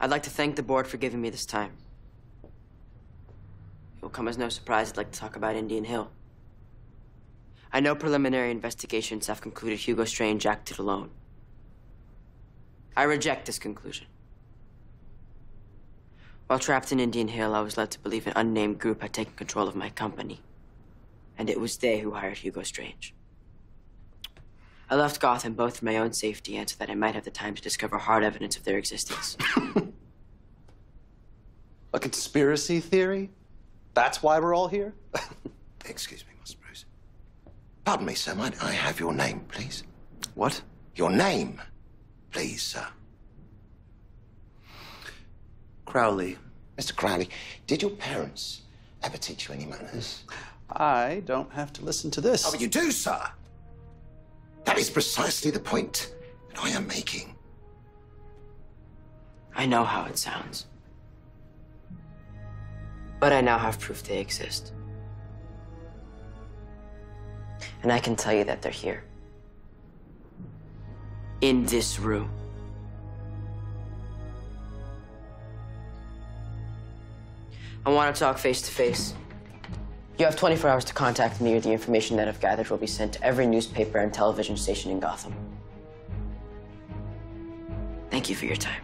I'd like to thank the board for giving me this time. It will come as no surprise I'd like to talk about Indian Hill. I know preliminary investigations have concluded Hugo Strange acted alone. I reject this conclusion. While trapped in Indian Hill, I was led to believe an unnamed group had taken control of my company. And it was they who hired Hugo Strange. I left Gotham both for my own safety and so that I might have the time to discover hard evidence of their existence. A conspiracy theory? That's why we're all here? Excuse me, Mr. Bruce. Pardon me, sir. Might I have your name, please? what? Your name, please, sir. Crowley. Mr. Crowley, did your parents ever teach you any manners? I don't have to listen to this. Oh, but you do, sir. That is precisely the point that I am making. I know how it sounds. But I now have proof they exist. And I can tell you that they're here. In this room. I want to talk face to face. You have 24 hours to contact me, or the information that I've gathered will be sent to every newspaper and television station in Gotham. Thank you for your time.